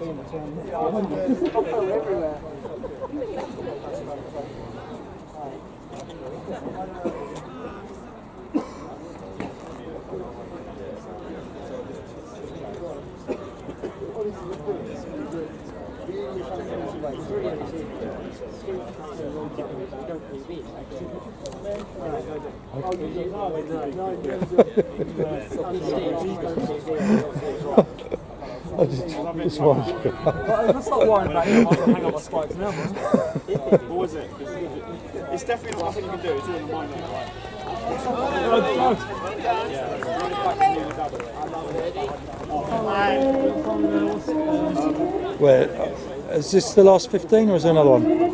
famous on everywhere. I just, just wondered. Let's not worry about it. I'll hang up my spikes now. What was it? It's definitely not nothing you can do. It's all in the mind. Right? Where? Is this the last 15 or is there another one?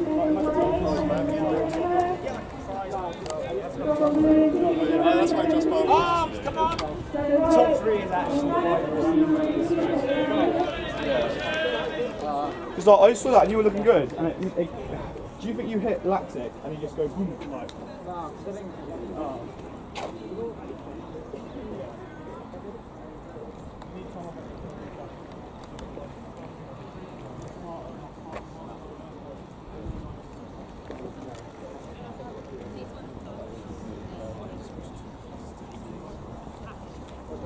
that's why I just Arms, come on! Three is actually Because like, I saw that and you were looking good. And it, it, do you think you hit lactic and you just go boom like?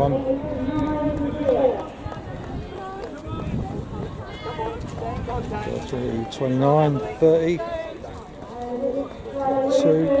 everyone. So 29, 30, 2.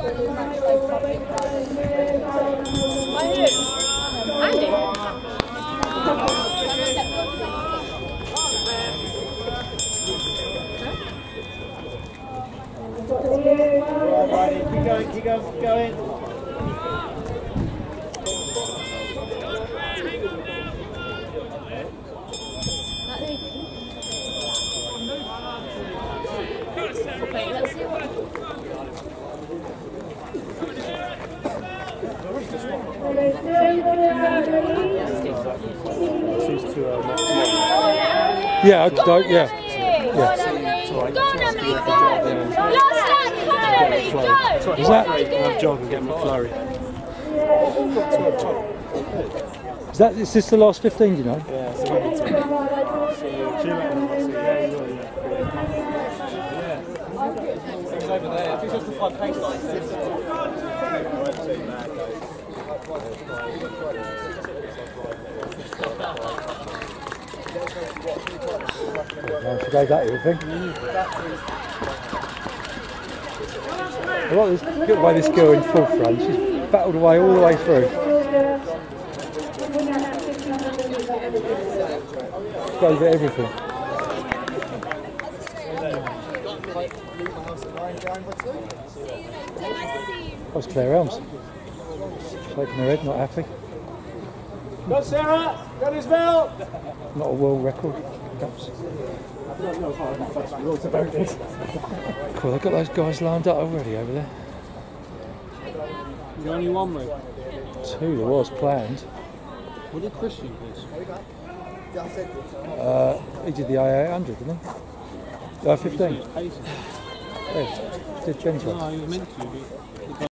Andy? Keep going, keep going, keep going. Yeah. I, I, yeah. Go on, Emily! Go on, Emily! Go! Last lap! Come on, Emily! Go! Is that jog and get McFlurry. is that is this the last 15? You know? Yeah, so we need to. So, two minutes. Yeah, you will, yeah. It's over there. If it's just a pace line, I should go that here, I like this good way this girl in full front. She's battled away all the way through. Goes at everything. That was Claire Elms. Shaking her head, not happy. Go Sarah! Go Isabel! Not a world record, perhaps. Cool, they've got those guys lined up already over there. You only one move. Two there was planned. What did Christian do? Uh, he did the A800, didn't he? Uh, 15. Pacing. Yeah, did one. No, he was meant to. The